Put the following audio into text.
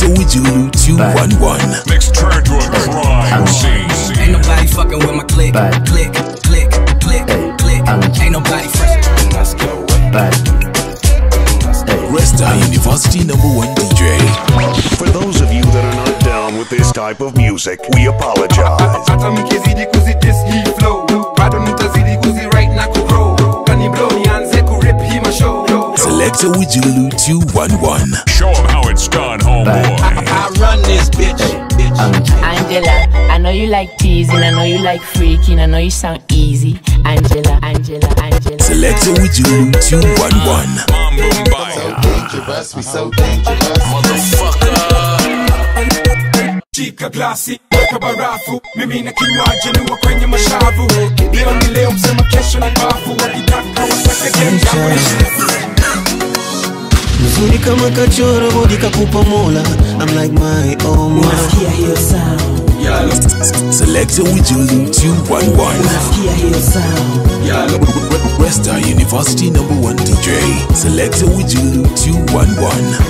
Selecta Ujulu 211. Let's turn to a crime scene. Ain't nobody fucking with my click. Click, click, click, click. Ain't nobody fresh. Let's go. Gretsa University number one DJ. For those of you that are not down with this type of music, we apologize. hata mkizidi kuzitest hii I know you like teasing, I know you like freaking, I know you sound easy. Angela, Angela, Angela. Selector with you, 211. Mambo Mbaya. dangerous, we so dangerous. chika glasi weka barafu mimi na kinywaji niwa kwenye mashavu leo ni leo msema kesho ni bafu wakitaka wasake game yangu Mzuri kama kachora bodi kakupa mola I'm like my oh my Nasikia hiyo Selector with Julu 211. Nasikia hiyo sound. Gretsa University number one DJ. Selecta Ujulu 211.